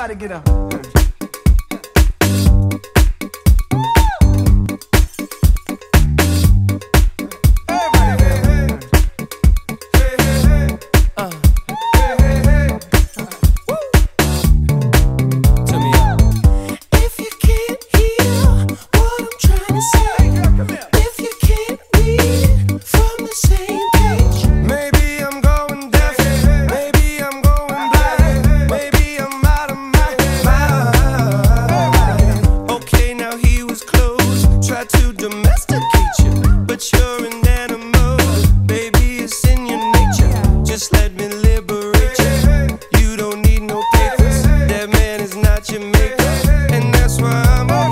Everybody get up. Try to domesticate you, but you're an animal. Baby, it's in your nature. Just let me liberate you. You don't need no papers. That man is not your maker, and that's why I'm.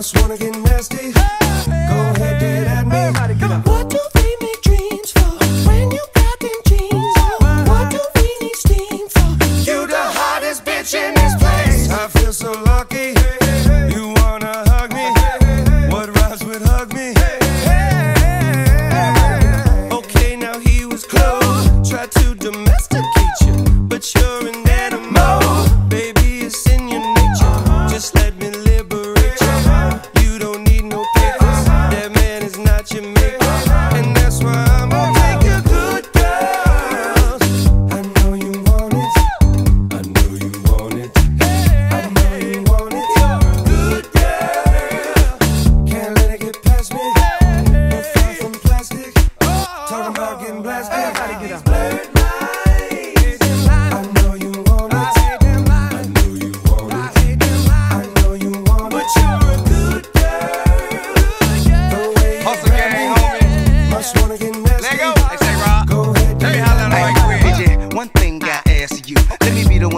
Just wanna get nasty. Go ahead, get at me. What the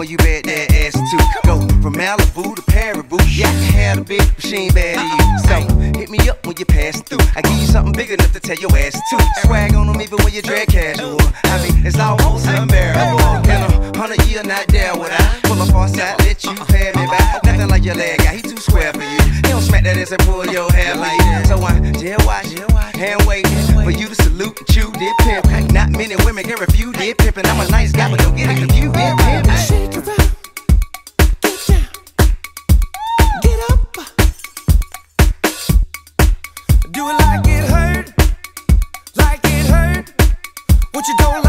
boy, you bet that ass too. Go from Malibu to Paribu. Yeah, I had a big machine she ain't bad you. So hit me up when you pass through. I give you something big enough to tell your ass too. Swag on them even when you drag casual. I mean, it's almost unbearable. And, uh, That is that ass and pull your hair like that. So I just watch, hand wait for you to salute and chew dip pimp. Not many women can refuse did pimp, and I'm a nice guy, but don't get it confused. Did pimp. Shake it up. Do it like it hurt, like it hurt. What you don't